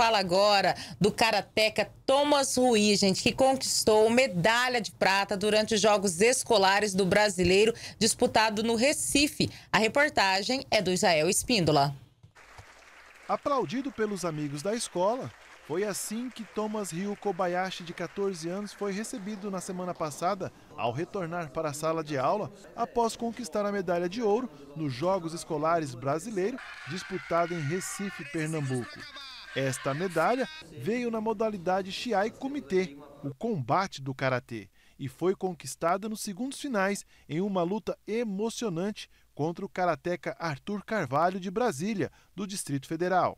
fala agora do karateca Thomas Rui, gente, que conquistou medalha de prata durante os Jogos Escolares do Brasileiro disputado no Recife. A reportagem é do Israel Espíndola. Aplaudido pelos amigos da escola, foi assim que Thomas Ryu Kobayashi, de 14 anos, foi recebido na semana passada ao retornar para a sala de aula após conquistar a medalha de ouro nos Jogos Escolares Brasileiros disputado em Recife, Pernambuco. Esta medalha veio na modalidade Shiai Kumite, o combate do karatê, e foi conquistada nos segundos finais em uma luta emocionante contra o karateca Arthur Carvalho de Brasília, do Distrito Federal.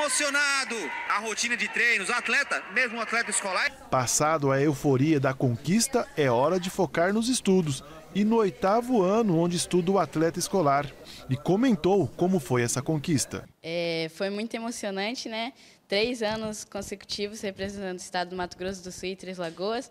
emocionado. A rotina de treinos, atleta, mesmo atleta escolar. Passado a euforia da conquista, é hora de focar nos estudos. E no oitavo ano, onde estuda o atleta escolar. E comentou como foi essa conquista. É, foi muito emocionante, né? Três anos consecutivos representando o estado do Mato Grosso do Sul e Três Lagoas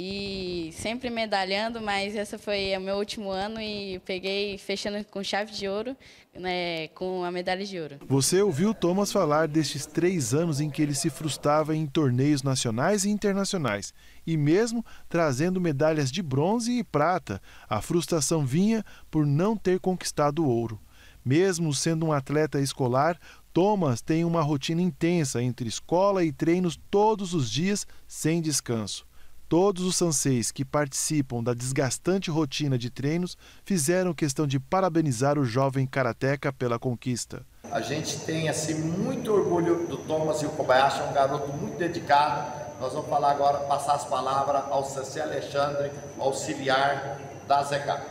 e sempre medalhando, mas essa foi o meu último ano e peguei fechando com chave de ouro, né, com a medalha de ouro. Você ouviu Thomas falar destes três anos em que ele se frustrava em torneios nacionais e internacionais e mesmo trazendo medalhas de bronze e prata, a frustração vinha por não ter conquistado o ouro. Mesmo sendo um atleta escolar, Thomas tem uma rotina intensa entre escola e treinos todos os dias, sem descanso. Todos os sanseis que participam da desgastante rotina de treinos fizeram questão de parabenizar o jovem karateca pela conquista. A gente tem assim muito orgulho do Thomas e o Kobayashi, é um garoto muito dedicado. Nós vamos falar agora, passar as palavras ao Saci Alexandre, auxiliar da ZK.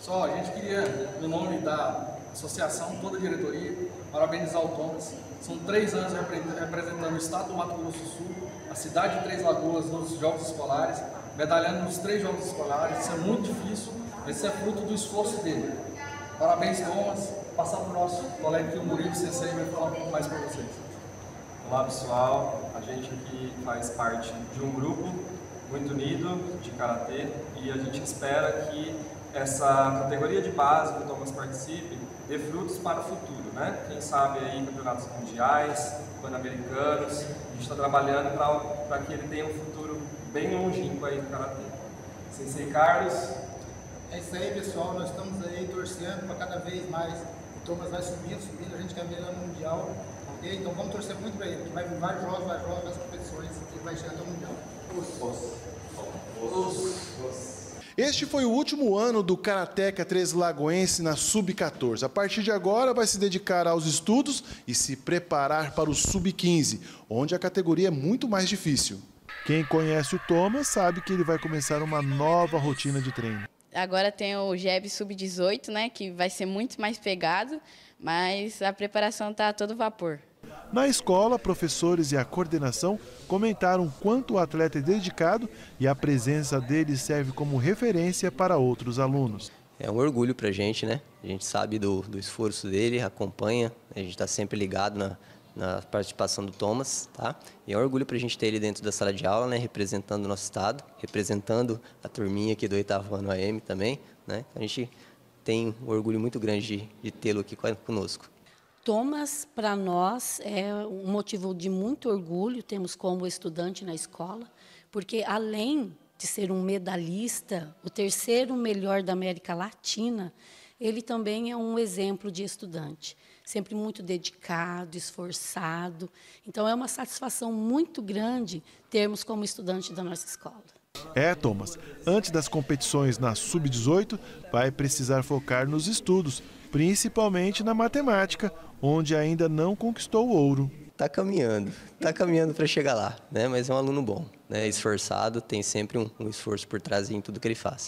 Só, a gente queria, no nome da associação, toda a diretoria, parabenizar o Thomas. São três anos representando o estado do Mato Grosso do Sul a cidade de Três Lagoas nos Jogos Escolares, medalhando nos três Jogos Escolares. Isso é muito difícil, esse é fruto do esforço dele. Parabéns, Thomas. Passar para o nosso colega aqui, o Murilo Sensei, vai falar um pouco mais para vocês. Olá, pessoal. A gente aqui faz parte de um grupo muito unido de Karatê e a gente espera que essa categoria de base que o Thomas participe dê frutos para o futuro, né? Quem sabe aí campeonatos mundiais, pan-americanos, a gente está trabalhando para que ele tenha um futuro bem longínquo aí no Karatê. Sensei Carlos. É isso aí, pessoal, nós estamos aí torcendo para cada vez mais o Thomas vai subindo, subindo, a gente quer ver no Mundial, ok? Então vamos torcer muito para ele, que vai vir vários jogos, vários jogos, várias competições e vai chegar até o Mundial. Os, os, os, os. Este foi o último ano do Karateca 3 Lagoense na Sub-14. A partir de agora, vai se dedicar aos estudos e se preparar para o Sub-15, onde a categoria é muito mais difícil. Quem conhece o Thomas sabe que ele vai começar uma nova rotina de treino. Agora tem o JEB Sub-18, né, que vai ser muito mais pegado, mas a preparação está a todo vapor. Na escola, professores e a coordenação comentaram quanto o atleta é dedicado e a presença dele serve como referência para outros alunos. É um orgulho para a gente, né? A gente sabe do, do esforço dele, acompanha, a gente está sempre ligado na, na participação do Thomas, tá? E é um orgulho para a gente ter ele dentro da sala de aula, né? Representando o nosso estado, representando a turminha aqui do oitavo ano AM também, né? A gente tem um orgulho muito grande de, de tê-lo aqui conosco. Thomas, para nós, é um motivo de muito orgulho, temos como estudante na escola, porque além de ser um medalhista, o terceiro melhor da América Latina, ele também é um exemplo de estudante, sempre muito dedicado, esforçado. Então, é uma satisfação muito grande termos como estudante da nossa escola. É, Thomas, antes das competições na Sub-18, vai precisar focar nos estudos, principalmente na matemática, onde ainda não conquistou o ouro. Está caminhando, está caminhando para chegar lá, né? mas é um aluno bom, né? esforçado, tem sempre um, um esforço por trás em tudo que ele faz.